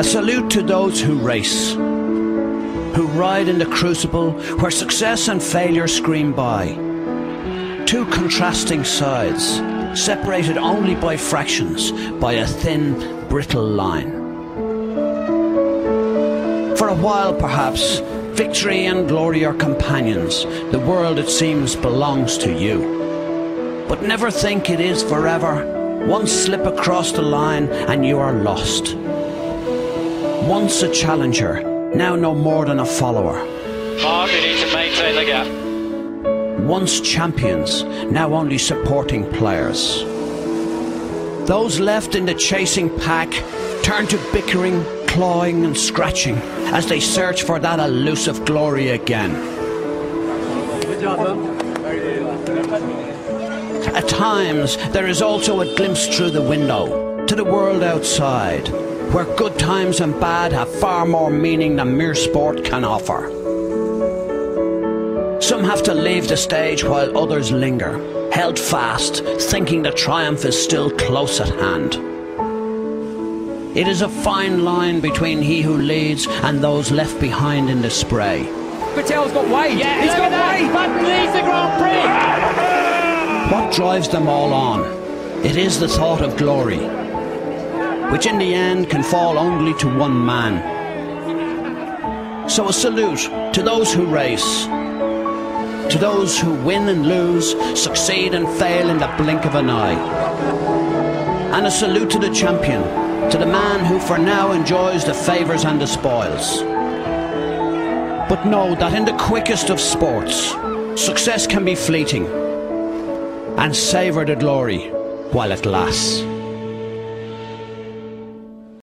A salute to those who race, who ride in the crucible where success and failure scream by. Two contrasting sides, separated only by fractions, by a thin, brittle line. For a while, perhaps, victory and glory are companions. The world, it seems, belongs to you. But never think it is forever. One slip across the line and you are lost. Once a challenger, now no more than a follower. Mark, you need to maintain the gap. Once champions, now only supporting players. Those left in the chasing pack turn to bickering, clawing and scratching as they search for that elusive glory again. Good job, At times, there is also a glimpse through the window to the world outside where good times and bad have far more meaning than mere sport can offer. Some have to leave the stage while others linger, held fast, thinking the triumph is still close at hand. It is a fine line between he who leads and those left behind in the spray. Vettel's got Wade. Yeah, he's look got at that. Wade. Button leads the Grand Prix. What drives them all on? It is the thought of glory, which in the end can fall only to one man. So a salute to those who race, to those who win and lose, succeed and fail in the blink of an eye. And a salute to the champion, to the man who for now enjoys the favours and the spoils. But know that in the quickest of sports, success can be fleeting and savour the glory while it lasts.